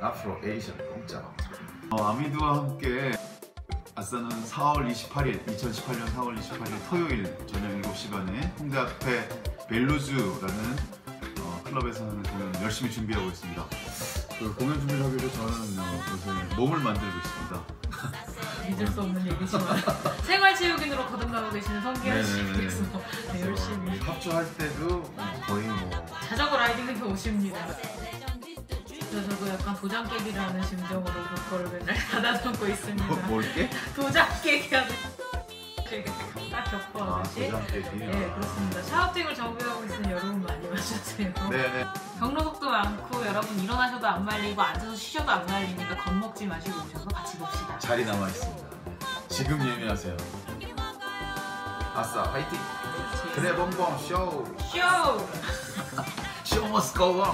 앞으로 에이션 공짜. 어, 아미드와 함께 아싸는 4월 28일, 2018년 4월 28일 토요일 저녁 7시반에 홍대 앞에 벨루즈라는 어, 클럽에서 하는 공연 열심히 준비하고 있습니다. 그 공연 준비를 하기 위해 저는 어, 요새 몸을 만들고 있습니다. 믿을 수 없는 얘기지만 생활체육인으로 거듭나고 계시는 성기현 네네네. 씨께서 네, 열심히 합주할 때도 거의 뭐 자전거 라이딩에서 오십니다. 그래서 저도 약간 도장 깨기라는 심정으로 그거를 맨날 받아놓고 있습니다. 뭐, 뭘게? 도장 깨기 하는 되게 딱 아, 겪어하듯이 도장 깨기. 네 그렇습니다. 샤워팅을 정비하고 있으니 여러분 많이 마셔주세요. 네네. 경로석도 많고 여러분 일어나셔도 안 말리고 앉아서 쉬셔도 안 말리니까 겁먹지 마시고 오셔서 같이 봅시다. 자리 남아 있습니다. 지금 예매하세요. 아싸, 화이팅! 그래 봉봉 쇼! 쇼! 쇼 머스 고 온!